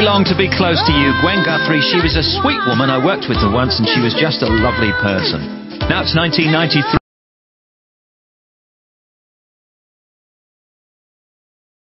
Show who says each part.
Speaker 1: long to be close to you. Gwen Guthrie, she was a sweet woman. I worked with her once and she was just a lovely person. Now it's 1993.